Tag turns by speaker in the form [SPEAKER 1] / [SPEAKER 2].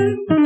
[SPEAKER 1] Mm-hmm.